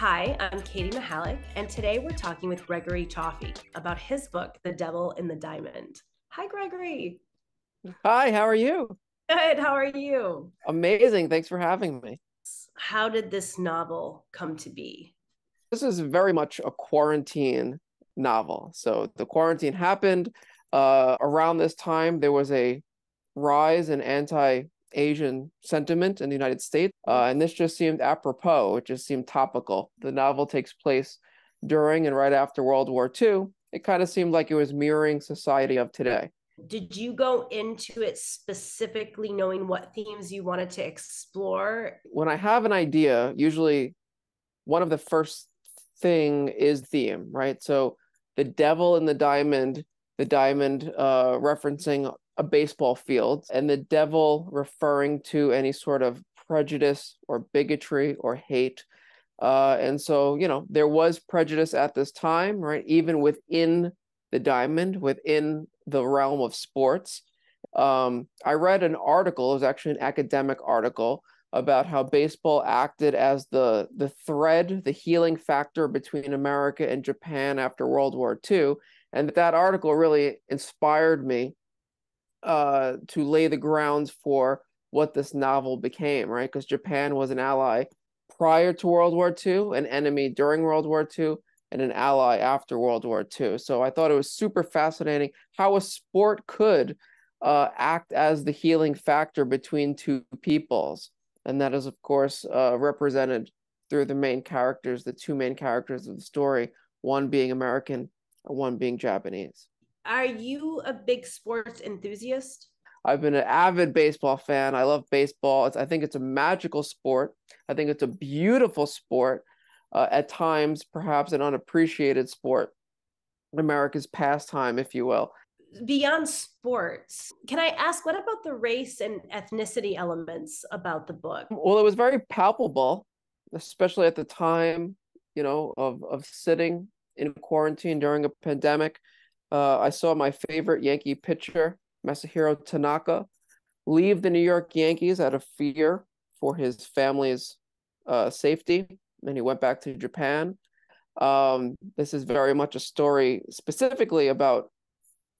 Hi, I'm Katie Mahalic, and today we're talking with Gregory Cioffi about his book, The Devil in the Diamond. Hi, Gregory. Hi, how are you? Good. How are you? Amazing. Thanks for having me. How did this novel come to be? This is very much a quarantine novel. So the quarantine happened uh, around this time. There was a rise in anti Asian sentiment in the United States. Uh, and this just seemed apropos. It just seemed topical. The novel takes place during and right after World War II. It kind of seemed like it was mirroring society of today. Did you go into it specifically knowing what themes you wanted to explore? When I have an idea, usually one of the first thing is theme, right? So the devil in the diamond, the diamond uh, referencing a baseball field, and the devil referring to any sort of prejudice or bigotry or hate. Uh, and so, you know, there was prejudice at this time, right? Even within the diamond, within the realm of sports. Um, I read an article, it was actually an academic article about how baseball acted as the the thread, the healing factor between America and Japan after World War II. And that article really inspired me uh, to lay the grounds for what this novel became, right? Because Japan was an ally prior to World War II, an enemy during World War II, and an ally after World War II. So I thought it was super fascinating how a sport could uh, act as the healing factor between two peoples. And that is, of course, uh, represented through the main characters, the two main characters of the story, one being American, one being Japanese. Are you a big sports enthusiast? I've been an avid baseball fan. I love baseball. It's, I think it's a magical sport. I think it's a beautiful sport. Uh, at times, perhaps an unappreciated sport, America's pastime, if you will. Beyond sports, can I ask what about the race and ethnicity elements about the book? Well, it was very palpable, especially at the time, you know, of of sitting in quarantine during a pandemic uh, I saw my favorite Yankee pitcher, Masahiro Tanaka, leave the New York Yankees out of fear for his family's uh, safety, and he went back to Japan. Um, this is very much a story specifically about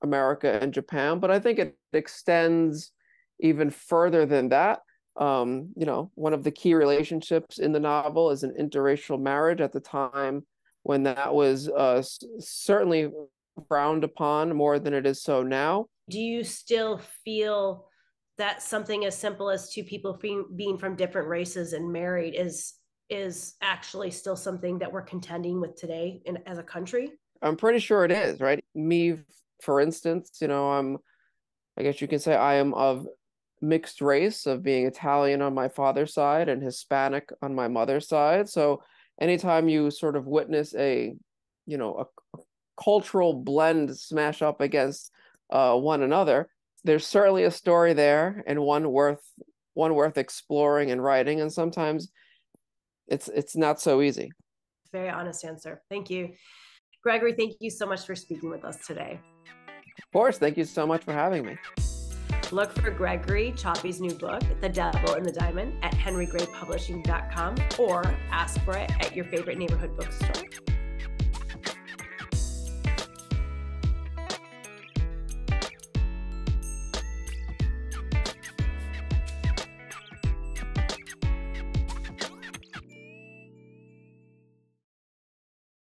America and Japan, but I think it extends even further than that. Um, you know, one of the key relationships in the novel is an interracial marriage at the time when that was uh, certainly frowned upon more than it is so now. Do you still feel that something as simple as two people being, being from different races and married is is actually still something that we're contending with today in, as a country? I'm pretty sure it is, right? Me, for instance, you know, I'm, I guess you can say I am of mixed race of being Italian on my father's side and Hispanic on my mother's side. So anytime you sort of witness a, you know, a, cultural blend smash up against uh, one another. There's certainly a story there, and one worth one worth exploring and writing. And sometimes it's it's not so easy. Very honest answer. Thank you, Gregory. Thank you so much for speaking with us today. Of course. Thank you so much for having me. Look for Gregory Cioffi's new book, The Devil in the Diamond, at henrygraypublishing.com or ask for it at your favorite neighborhood bookstore.